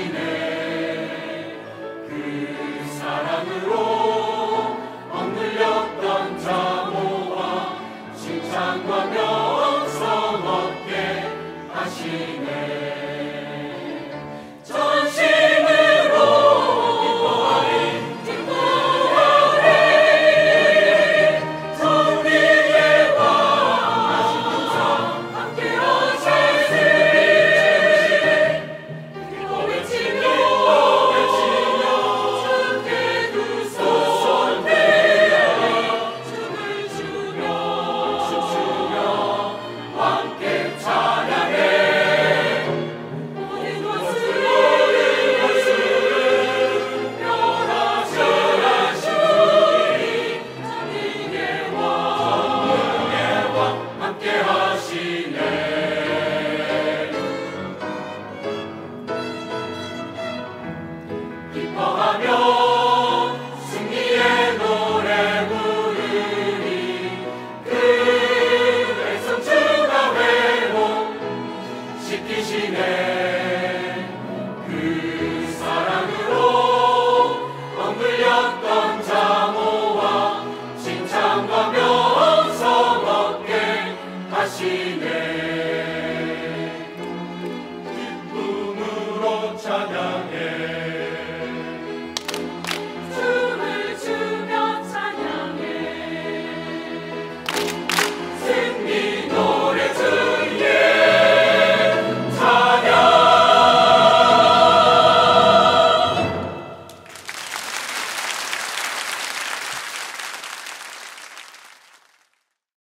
Amen.